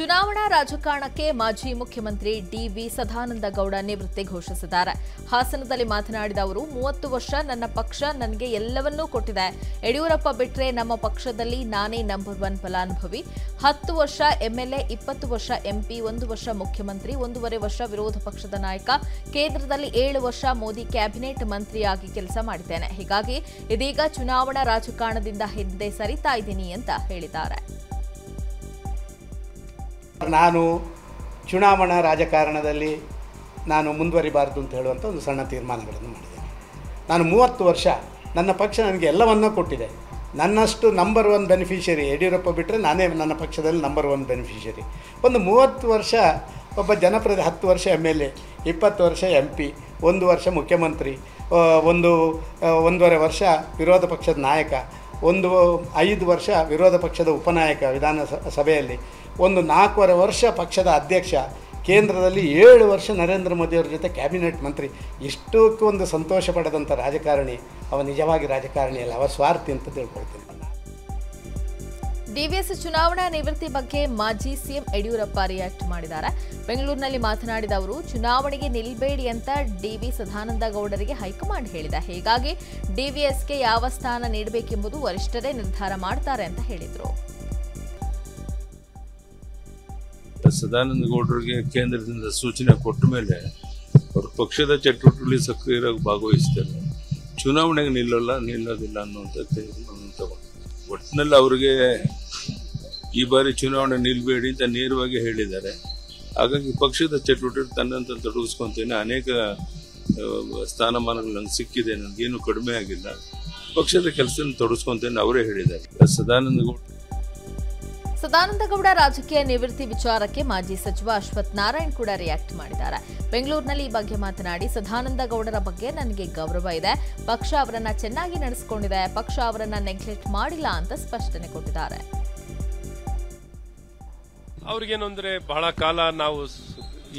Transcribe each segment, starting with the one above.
ಚುನಾವಣಾ ರಾಜಕಾರಣಕ್ಕೆ ಮಾಜಿ ಮುಖ್ಯಮಂತ್ರಿ ಡಿವಿ ಸದಾನಂದ ಗೌಡ ನಿವೃತ್ತಿ ಘೋಷಿಸಿದ್ದಾರೆ. ಹಾಸನದಲ್ಲಿ ಮಾತನಾಡಿದ ಅವರು, ಮೂವತ್ತು ವರ್ಷ ನನ್ನ ಪಕ್ಷ ನನಗೆ ಎಲ್ಲವನ್ನೂ ಕೊಟ್ಟಿದೆ. ಯಡಿಯೂರಪ್ಪ ಬಿಟ್ಟರೆ ನಮ್ಮ ಪಕ್ಷದಲ್ಲಿ ನಾನೇ ನಂಬರ್ ಒನ್ ಫಲಾನುಭವಿ. ಹತ್ತು ವರ್ಷ ಎಂಎಲ್ಎ ಇಪ್ಪತ್ತು ವರ್ಷ ಎಂಪಿ ಒಂದು ವರ್ಷ ಮುಖ್ಯಮಂತ್ರಿ, ಒಂದೂವರೆ ವರ್ಷ ವಿರೋಧ ಪಕ್ಷದ ನಾಯಕ. ಕೇಂದ್ರದಲ್ಲಿ ಏಳು ವರ್ಷ ಮೋದಿ ಕ್ಯಾಬಿನೆಟ್ ಮಂತ್ರಿಯಾಗಿ ಕೆಲಸ ಮಾಡಿದ್ದೇನೆ. ಹೀಗಾಗಿ ಇದೀಗ ಚುನಾವಣಾ ರಾಜಕಾರಣದಿಂದ ಹಿಂದೆ ಸರಿತಾ ಇದ್ದೀನಿ ಅಂತ ಹೇಳಿದ್ದಾರೆ. ನಾನು ಚುನಾವಣಾ ರಾಜಕಾರಣದಲ್ಲಿ ನಾನು ಮುಂದುವರಿಬಾರ್ದು ಅಂತ ಹೇಳುವಂಥ ಒಂದು ಸಣ್ಣ ತೀರ್ಮಾನಗಳನ್ನು ಮಾಡಿದ್ದೇನೆ. ನಾನು ಮೂವತ್ತು ವರ್ಷ ನನ್ನ ಪಕ್ಷ ನನಗೆ ಎಲ್ಲವನ್ನೂ ಕೊಟ್ಟಿದೆ. ನನ್ನಷ್ಟು ನಂಬರ್ ಒನ್ ಬೆನಿಫಿಷರಿ ಯಡಿಯೂರಪ್ಪ ಬಿಟ್ಟರೆ ನಾನೇ ನನ್ನ ಪಕ್ಷದಲ್ಲಿ ನಂಬರ್ ಒನ್ ಬೆನಿಫಿಷರಿ ಒಂದು ಮೂವತ್ತು ವರ್ಷ ಒಬ್ಬ ಜನಪ್ರದ ಹತ್ತು ವರ್ಷ ಎಂ ಎಲ್ ಎ ಇಪ್ಪತ್ತು ವರ್ಷ ಎಂ ಪಿ ಒಂದು ವರ್ಷ ಮುಖ್ಯಮಂತ್ರಿ ಒಂದು ಒಂದೂವರೆ ವರ್ಷ ವಿರೋಧ ಪಕ್ಷದ ನಾಯಕ ಒಂದು ಐದು ವರ್ಷ ವಿರೋಧ ಪಕ್ಷದ ಉಪನಾಯಕ ವಿಧಾನಸಭೆಯಲ್ಲಿ ಸಭೆಯಲ್ಲಿ ಒಂದು ನಾಲ್ಕೂವರೆ ವರ್ಷ ಪಕ್ಷದ ಅಧ್ಯಕ್ಷ, ಕೇಂದ್ರದಲ್ಲಿ ಏಳು ವರ್ಷ ನರೇಂದ್ರ ಮೋದಿಯವರ ಜೊತೆ ಕ್ಯಾಬಿನೆಟ್ ಮಂತ್ರಿ. ಇಷ್ಟಕ್ಕೂ ಒಂದು ಸಂತೋಷ ಪಡೆದಂಥ ರಾಜಕಾರಣಿ, ಅವ ನಿಜವಾಗಿ ರಾಜಕಾರಣಿ ಅಲ್ಲ, ಅವ ಸ್ವಾರ್ಥಿ ಅಂತ ತಿಳ್ಕೊಳ್ತೀನಿ. ಡಿವಿಎಸ್ ಚುನಾವಣಾ ನಿವೃತ್ತಿ ಬಗ್ಗೆ ಮಾಜಿ ಸಿಎಂ ಯಡಿಯೂರಪ್ಪ ರಿಯಾಕ್ಟ್ ಮಾಡಿದ್ದಾರೆ. ಬೆಂಗಳೂರಿನಲ್ಲಿ ಮಾತನಾಡಿದ ಅವರು, ಚುನಾವಣೆಗೆ ನಿಲ್ಲಬೇಡಿ ಅಂತ ಡಿವಿ ಸದಾನಂದ ಗೌಡರಿಗೆ ಹೈಕಮಾಂಡ್ ಹೇಳಿದೆ. ಹೀಗಾಗಿ ಡಿವಿಎಸ್ಗೆ ಯಾವ ಸ್ಥಾನ ನೀಡಬೇಕೆಂಬುದು ವರಿಷ್ಠರೇ ನಿರ್ಧಾರ ಮಾಡ್ತಾರೆ ಅಂತ ಹೇಳಿದರು. ಸದಾನಂದ ಗೌಡರಿಗೆ ಕೇಂದ್ರದಿಂದ ಸೂಚನೆ ಕೊಟ್ಟ ಮೇಲೆ ಅವರು ಪಕ್ಷದ ಚಟುವಟಿಕೆಗಳಲ್ಲಿ ಸಕ್ರಿಯರಾಗಿ ಭಾಗವಹಿಸ್ತಾರೆ ಚುನಾವಣೆಗೆ ನಿಲ್ಲಲ್ಲ, ನಿಲ್ಲೋದಿಲ್ಲ ಅನ್ನುವಂಥ ತೀರ್ಮಾನ ತಗೊಂಡು ಒಟ್ಟಿನಲ್ಲಿ ಅವ್ರಿಗೆ ಈ ಬಾರಿ ಚುನಾವಣೆ ನಿಲ್ಬೇಡಿ ಅಂತ ನೇರವಾಗಿ ಹೇಳಿದ್ದಾರೆ. ಹಾಗಾಗಿ ಪಕ್ಷದ ಚಟುವಟಿಕೆ ತನ್ನಂತ ತೊಡಗಿಸ್ಕೊಂತೇನೆ. ಅನೇಕ ಸ್ಥಾನಮಾನಗಳು ನಂಗೆ ಸಿಕ್ಕಿದೆ. ನನಗೇನು ಕಡಿಮೆ ಆಗಿಲ್ಲ. ಪಕ್ಷದ ಕೆಲಸ ತೊಡಗಿಸ್ಕೊಂತೇನೆ ಅವರೇ ಹೇಳಿದ್ದಾರೆ. ಸದಾನಂದ ಗೌಡ. ಸದಾನಂದ ಗೌಡ ರಾಜಕೀಯ ನಿವೃತ್ತಿ ವಿಚಾರಕ್ಕೆ ಮಾಜಿ ಸಚಿವ ಅಶ್ವಥ್ ನಾರಾಯಣ್ ಕೂಡ ರಿಯಾಕ್ಟ್ ಮಾಡಿದ್ದಾರೆ. ಬೆಂಗಳೂರಿನಲ್ಲಿ ಈ ಬಗ್ಗೆ ಮಾತನಾಡಿ, ಸದಾನಂದ ಗೌಡರ ಬಗ್ಗೆ ನನಗೆ ಗೌರವ ಇದೆ. ಪಕ್ಷ ಅವರನ್ನ ಚೆನ್ನಾಗಿ ನಡೆಸಿಕೊಂಡಿದೆ. ಪಕ್ಷ ಅವರನ್ನ ನೆಗ್ಲೆಕ್ಟ್ ಮಾಡಿಲ್ಲ ಅಂತ ಸ್ಪಷ್ಟನೆ ಕೊಟ್ಟಿದ್ದಾರೆ. ಅವ್ರಿಗೇನು ಅಂದರೆ ಬಹಳ ಕಾಲ ನಾವು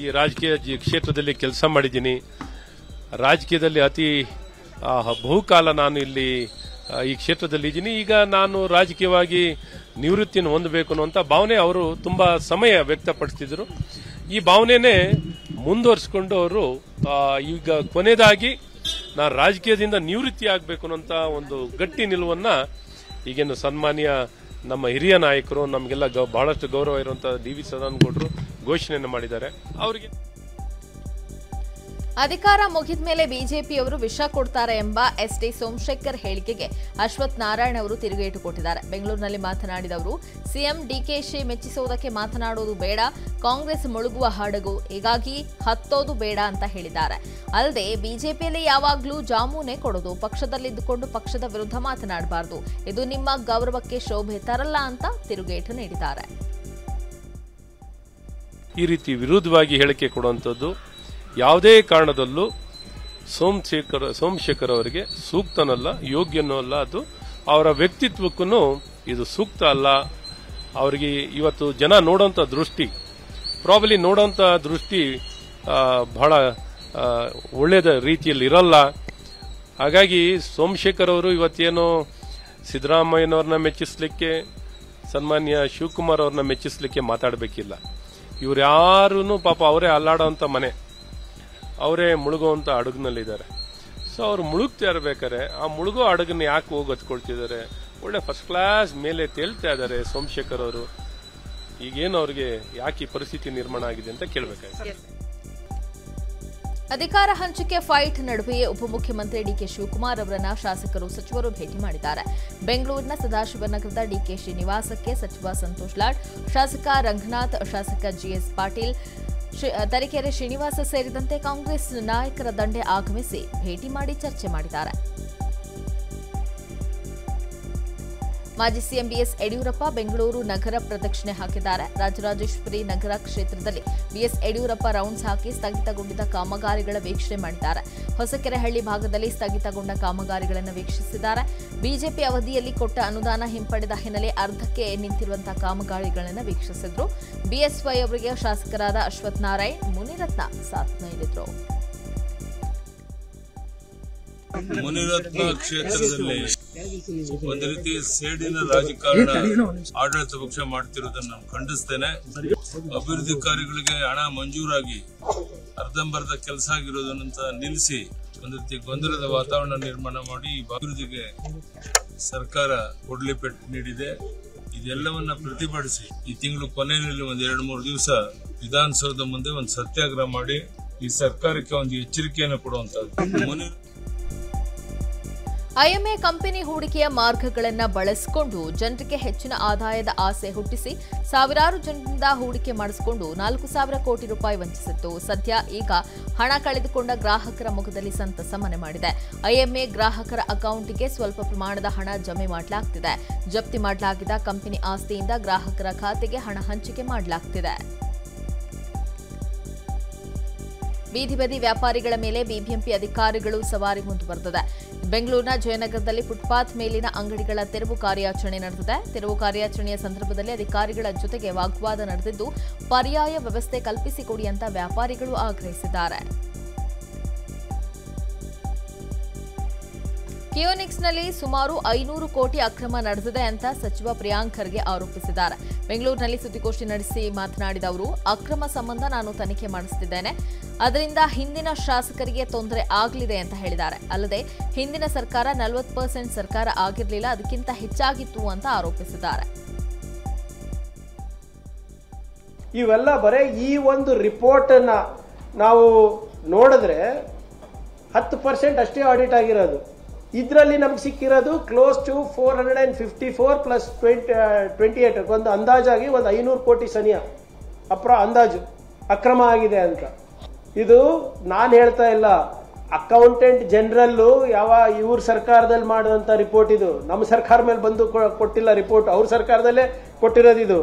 ಈ ರಾಜಕೀಯ ಕ್ಷೇತ್ರದಲ್ಲಿ ಕೆಲಸ ಮಾಡಿದ್ದೀನಿ. ರಾಜಕೀಯದಲ್ಲಿ ಅತಿ ಬಹುಕಾಲ ನಾನು ಇಲ್ಲಿ ಈ ಕ್ಷೇತ್ರದಲ್ಲಿ ಇದ್ದೀನಿ. ಈಗ ನಾನು ರಾಜಕೀಯವಾಗಿ ನಿವೃತ್ತಿಯನ್ನು ಹೊಂದಬೇಕು ಅನ್ನುವಂಥ ಭಾವನೆ ಅವರು ತುಂಬ ಸಮಯ ವ್ಯಕ್ತಪಡಿಸ್ತಿದ್ರು. ಈ ಭಾವನೆನೇ ಮುಂದುವರಿಸಿಕೊಂಡು ಅವರು ಈಗ ಕೊನೆಯದಾಗಿ ನಾನು ರಾಜಕೀಯದಿಂದ ನಿವೃತ್ತಿ ಆಗಬೇಕು ಅನ್ನೋಂಥ ಒಂದು ಗಟ್ಟಿ ನಿಲುವನ್ನ ಈಗೇನು ಸನ್ಮಾನ್ಯ ನಮ್ಮ ಹಿರಿಯ ನಾಯಕರು ನಮಗೆಲ್ಲ ಬಹಳಷ್ಟು ಗೌರವ ಇರುವಂತ ಡಿ ವಿ ಸದಾನಗೌಡರು ಘೋಷಣೆಯನ್ನು ಮಾಡಿದ್ದಾರೆ. ಅವರಿಗೆ ಅಧಿಕಾರ ಮುಗಿದ ಮೇಲೆ ಬಿಜೆಪಿಯವರು ವಿಷ ಕೊಡ್ತಾರೆ ಎಂಬ ಎಸ್ ಡಿ ಸೋಮಶೇಖರ್ ಹೇಳಿಕೆಗೆ ಅಶ್ವಥ್ ನಾರಾಯಣ್ ಅವರು ತಿರುಗೇಟು ಕೊಟ್ಟಿದ್ದಾರೆ. ಬೆಂಗಳೂರಿನಲ್ಲಿ ಮಾತನಾಡಿದ ಅವರು, ಸಿಎಂ ಡಿಕೆಶಿ ಮೆಚ್ಚಿಸುವುದಕ್ಕೆ ಮಾತನಾಡುವುದು ಬೇಡ, ಕಾಂಗ್ರೆಸ್ ಮುಳುಗುವ ಹಡಗು, ಹೀಗಾಗಿ ಹತ್ತೋದು ಬೇಡ ಅಂತ ಹೇಳಿದ್ದಾರೆ. ಅಲ್ಲದೆ, ಬಿಜೆಪಿಯಲ್ಲಿ ಯಾವಾಗಲೂ ಜಾಮೂನೆ ಕೊಡೋದು, ಪಕ್ಷದಲ್ಲಿದ್ದುಕೊಂಡು ಪಕ್ಷದ ವಿರುದ್ಧ ಮಾತನಾಡಬಾರದು. ಇದು ನಿಮ್ಮ ಗೌರವಕ್ಕೆ ಶೋಭೆ ತರಲ್ಲ ಅಂತ ತಿರುಗೇಟು ನೀಡಿದ್ದಾರೆ. ಈ ರೀತಿ ವಿರುದ್ಧವಾಗಿ ಹೇಳಿಕೆ ಕೊಡುವಂಥದ್ದು ಯಾವುದೇ ಕಾರಣದಲ್ಲೂ ಸೋಮಶೇಖರ್ ಸೋಮಶೇಖರ್ ಅವರಿಗೆ ಸೂಕ್ತನಲ್ಲ, ಯೋಗ್ಯನೂ ಅಲ್ಲ ಅದು. ಅವರ ವ್ಯಕ್ತಿತ್ವಕ್ಕೂ ಇದು ಸೂಕ್ತ ಅಲ್ಲ. ಅವರಿಗೆ ಇವತ್ತು ಜನ ನೋಡೋಂಥ ದೃಷ್ಟಿ ಪ್ರಾಬಲಿ ನೋಡೋಂಥ ದೃಷ್ಟಿ ಬಹಳ ಒಳ್ಳೆಯದ ರೀತಿಯಲ್ಲಿ ಇರಲ್ಲ. ಹಾಗಾಗಿ ಸೋಮಶೇಖರ್ ಅವರು ಇವತ್ತೇನು ಸಿದ್ದರಾಮಯ್ಯನವ್ರನ್ನ ಮೆಚ್ಚಿಸ್ಲಿಕ್ಕೆ, ಸನ್ಮಾನ್ಯ ಶಿವಕುಮಾರ್ ಅವ್ರನ್ನ ಮೆಚ್ಚಿಸ್ಲಿಕ್ಕೆ ಮಾತಾಡಬೇಕಿಲ್ಲ. ಇವ್ರು ಯಾರೂ ಪಾಪ ಅವರೇ ಅಲ್ಲಾಡೋಂಥ ಮನೆ. ಅವರೇ ಮುಳುಗುವಂಥ ಹಡಗಿನಲ್ಲಿದ್ದಾರೆ. ಸೊ ಅವ್ರು ಮುಳುಗ್ತಾ ಇರ್ಬೇಕಾರೆ ಆ ಮುಳುಗೋ ಹಡಗನ್ನ ಯಾಕೆ ಹೋಗಿ ಹತ್ಕೊಳ್ತಿದ್ದಾರೆ? ಒಳ್ಳೆ ಫಸ್ಟ್ ಕ್ಲಾಸ್ ಮೇಲೆ ತೇಲ್ತಾ ಇದ್ದಾರೆ ಸೋಮಶೇಖರ್ ಅವರು. ಈಗೇನು ಅವ್ರಿಗೆ ಯಾಕೆ ಈ ಪರಿಸ್ಥಿತಿ ನಿರ್ಮಾಣ ಆಗಿದೆ ಅಂತ ಕೇಳಬೇಕಾಗಿದೆ ಅಧಿಕಾರ ಹಂಚಿಕೆ ಫೈಟ್ ನಡುವೆಯೇ ಉಪಮುಖ್ಯಮಂತ್ರಿ ಡಿಕೆ ಶಿವಕುಮಾರ್ ಅವರನ್ನ ಶಾಸಕರು, ಸಚಿವರು ಭೇಟಿ ಮಾಡಿದ್ದಾರೆ. ಬೆಂಗಳೂರಿನ ಸದಾಶಿವನಗರದ ಡಿಕೆ ಶ್ರೀನಿವಾಸಕ್ಕೆ ಸಚಿವ ಸಂತೋಷ್ ಲಾಡ್, ಶಾಸಕ ರಂಗನಾಥ್, ಶಾಸಕ ಜಿಎಸ್ ಪಾಟೀಲ್ ತರೀಕೆರೆ ಶ್ರೀನಿವಾಸ ಸೇರಿದಂತೆ ಕಾಂಗ್ರೆಸ್ ನಾಯಕರ ದಂಡೆ ಆಗಮಿಸಿ ಭೇಟಿ ಮಾಡಿ ಚರ್ಚೆ ಮಾಡಿದ್ದಾರೆ. ಮಾಜಿ ಸಿಎಂ ಬಿಎಸ್ ಯಡಿಯೂರಪ್ಪ ಬೆಂಗಳೂರು ನಗರ ಪ್ರದಕ್ಷಿಣೆ ಹಾಕಿದ್ದಾರೆ. ರಾಜರಾಜೇಶ್ವರಿ ನಗರ ಕ್ಷೇತ್ರದಲ್ಲಿ ಬಿಎಸ್ ಯಡಿಯೂರಪ್ಪ ರೌಂಡ್ಸ್ ಹಾಕಿ ಸ್ಥಗಿತಗೊಂಡಿದ್ದ ಕಾಮಗಾರಿಗಳ ವೀಕ್ಷಣೆ ಮಾಡಿದ್ದಾರೆ. ಹೊಸಕೆರೆಹಳ್ಳಿ ಭಾಗದಲ್ಲಿ ಸ್ಥಗಿತಗೊಂಡ ಕಾಮಗಾರಿಗಳನ್ನು ವೀಕ್ಷಿಸಿದ್ದಾರೆ. ಬಿಜೆಪಿ ಅವಧಿಯಲ್ಲಿ ಕೊಟ್ಟ ಅನುದಾನ ಹಿಂಪಡೆದ ಹಿನ್ನೆಲೆ ಅರ್ಧಕ್ಕೆ ನಿಂತಿರುವಂತಹ ಕಾಮಗಾರಿಗಳನ್ನು ವೀಕ್ಷಿಸಿದ್ರು. ಬಿಎಸ್ವೈ ಅವರಿಗೆ ಶಾಸಕರಾದ ಅಶ್ವಥ್ ನಾರಾಯಣ್, ಮುನಿರತ್ನ ಸಾಥ್ ನೀಡಿದರು. ಮುನಿರತ್ನ ಕ್ಷೇತ್ರದಲ್ಲಿ ಒಂದು ರೀತಿ ಸೇಡಿನ ರಾಜಕಾರಣ ಆಡಳಿತ ಪಕ್ಷ ಮಾಡ್ತಿರೋದನ್ನ ನಾನು ಖಂಡಿಸ್ತೇನೆ. ಅಭಿವೃದ್ಧಿ ಕಾರ್ಯಗಳಿಗೆ ಹಣ ಮಂಜೂರಾಗಿ ಅರ್ಧಂಬರ್ಧ ಕೆಲಸ ಆಗಿರೋದನ್ನಂತ ನಿಲ್ಲಿಸಿ ಒಂದು ರೀತಿ ಗೊಂದಲದ ವಾತಾವರಣ ನಿರ್ಮಾಣ ಮಾಡಿ ಈ ಅಭಿವೃದ್ಧಿಗೆ ಸರ್ಕಾರ ಕೊಡ್ಲಿ ಪೆಟ್ಟು ನೀಡಿದೆ. ಇದೆಲ್ಲವನ್ನ ಪ್ರತಿಭಟಿಸಿ ಈ ತಿಂಗಳು ಕೊನೆಯಲ್ಲಿ ಒಂದ್ ಎರಡು ಮೂರು ದಿವಸ ವಿಧಾನಸೌಧ ಮುಂದೆ ಒಂದು ಸತ್ಯಾಗ್ರಹ ಮಾಡಿ ಈ ಸರ್ಕಾರಕ್ಕೆ ಒಂದು ಎಚ್ಚರಿಕೆಯನ್ನು ಕೊಡುವಂತದ್ದು. ಐಎಂಎ ಕಂಪನಿ ಹೂಡಿಕೆಯ ಮಾರ್ಗಗಳನ್ನು ಬಳಸಿಕೊಂಡು ಜನರಿಗೆ ಹೆಚ್ಚಿನ ಆದಾಯದ ಆಸೆ ಹುಟ್ಟಿಸಿ ಸಾವಿರಾರು ಜನರಿಂದ ಹೂಡಿಕೆ ಮಾಡಿಸಿಕೊಂಡು ನಾಲ್ಕು ಸಾವಿರ ಕೋಟಿ ರೂಪಾಯಿ ವಂಚಿಸಿತ್ತು. ಸದ್ಯ ಈಗ ಹಣ ಕಳೆದುಕೊಂಡ ಗ್ರಾಹಕರ ಮುಖದಲ್ಲಿ ಸಂತಸ ಮನೆ ಮಾಡಿದೆ. ಐಎಂಎ ಗ್ರಾಹಕರ ಅಕೌಂಟ್ಗೆ ಸ್ವಲ್ಪ ಪ್ರಮಾಣದ ಹಣ ಜಮೆ ಮಾಡಲಾಗ್ತಿದೆ. ಜಪ್ತಿ ಮಾಡಲಾಗಿದ್ದ ಕಂಪನಿ ಆಸ್ತಿಯಿಂದ ಗ್ರಾಹಕರ ಖಾತೆಗೆ ಹಣ ಹಂಚಿಕೆ ಮಾಡಲಾಗ್ತಿದೆ. ಬೀದಿ ಬದಿ ವ್ಯಾಪಾರಿಗಳ ಮೇಲೆ ಬಿಬಿಎಂಪಿ ಅಧಿಕಾರಿಗಳು ಸವಾರಿ ಮುಂದುವರೆದಿದೆ. ಬೆಂಗಳೂರಿನ ಜಯನಗರದಲ್ಲಿ ಫುಟ್ಪಾತ್ ಮೇಲಿನ ಅಂಗಡಿಗಳ ತೆರವು ಕಾರ್ಯಾಚರಣೆ ನಡೆದಿದೆ. ತೆರವು ಕಾರ್ಯಾಚರಣೆಯ ಸಂದರ್ಭದಲ್ಲಿ ಅಧಿಕಾರಿಗಳ ಜೊತೆಗೆ ವಾಗ್ವಾದ ನಡೆದಿದ್ದು, ಪರ್ಯಾಯ ವ್ಯವಸ್ಥೆ ಕಲ್ಪಿಸಿಕೊಡಿ ಅಂತ ವ್ಯಾಪಾರಿಗಳು ಆಗ್ರಹಿಸಿದ್ದಾರೆ. ಕಿಯೋನಿಕ್ಸ್ನಲ್ಲಿ ಸುಮಾರು ಐನೂರು ಕೋಟಿ ಅಕ್ರಮ ನಡೆದಿದೆ ಅಂತ ಸಚಿವ ಪ್ರಿಯಾಂಕ್ ಖರ್ಗೆ ಆರೋಪಿಸಿದ್ದಾರೆ. ಬೆಂಗಳೂರಿನಲ್ಲಿ ಸುದ್ದಿಗೋಷ್ಠಿ ನಡೆಸಿ ಮಾತನಾಡಿದ ಅವರು, ಅಕ್ರಮ ಸಂಬಂಧ ನಾನು ತನಿಖೆ ಮಾಡಿಸುತ್ತಿದ್ದೇನೆ ಅದರಿಂದ ಹಿಂದಿನ ಶಾಸಕರಿಗೆ ತೊಂದರೆ ಆಗಲಿದೆ ಅಂತ ಹೇಳಿದ್ದಾರೆ. ಅಲ್ಲದೆ, ಹಿಂದಿನ ಸರ್ಕಾರ ನಲವತ್ತು ಪರ್ಸೆಂಟ್ ಸರ್ಕಾರ ಆಗಿರಲಿಲ್ಲ, ಅದಕ್ಕಿಂತ ಹೆಚ್ಚಾಗಿತ್ತು ಅಂತ ಆರೋಪಿಸಿದ್ದಾರೆ. ಇವೆಲ್ಲ ಬರೀ ಈ ಒಂದು ರಿಪೋರ್ಟನ್ನು ನಾವು ನೋಡಿದ್ರೆ ಹತ್ತು ಪರ್ಸೆಂಟ್ ಅಷ್ಟೇ ಆಡಿಟ್ ಆಗಿರೋದು. ಇದರಲ್ಲಿ ನಮ್ಗೆ ಸಿಕ್ಕಿರೋದು close to four hundred and fifty four plus twenty twenty eight ಒಂದು ಅಂದಾಜಾಗಿ ಒಂದು ಐನೂರು ಕೋಟಿ ಸನಿಯ ಅಪ್ರ ಅಂದಾಜು. ಅಕ್ರಮ ಆಗಿದೆ ಅಂತ. ಇದು ನಾನು ಹೇಳ್ತಾ ಇಲ್ಲ. ಅಕೌಂಟೆಂಟ್ ಜನರಲ್ಲು ಯಾವ ಇವ್ರ ಸರ್ಕಾರದಲ್ಲಿ ಮಾಡಿದಂಥ ರಿಪೋರ್ಟ್ ಇದು. ನಮ್ಮ ಸರ್ಕಾರ ಮೇಲೆ ಬಂದು ಕೊಟ್ಟಿಲ್ಲ ರಿಪೋರ್ಟ್ ಅವ್ರ ಸರ್ಕಾರದಲ್ಲೇ ಕೊಟ್ಟಿರೋದು ಇದು.